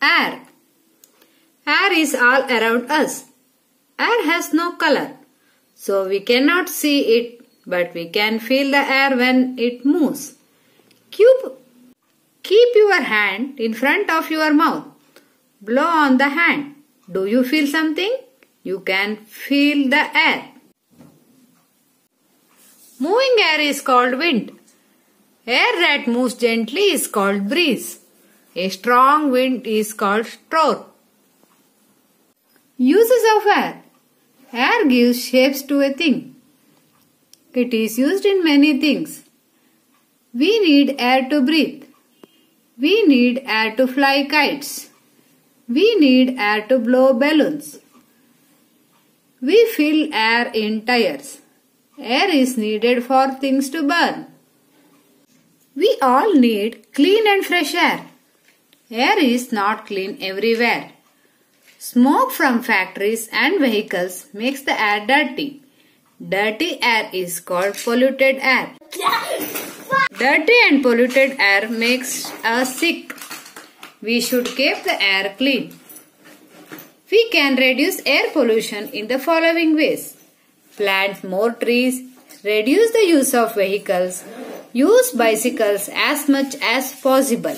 Air. Air is all around us. Air has no color, so we cannot see it, but we can feel the air when it moves. Keep, keep your hand in front of your mouth. Blow on the hand. Do you feel something? You can feel the air. Moving air is called wind. Air that moves gently is called breeze. A strong wind is called storm. Uses of air. Air gives shapes to a thing. It is used in many things. We need air to breathe. We need air to fly kites. We need air to blow balloons. We fill air in tires. Air is needed for things to burn. We all need clean and fresh air. Air is not clean everywhere. Smoke from factories and vehicles makes the air dirty. Dirty air is called polluted air. Dirty and polluted air makes us sick. We should keep the air clean. We can reduce air pollution in the following ways. Plant more trees, reduce the use of vehicles, use bicycles as much as possible.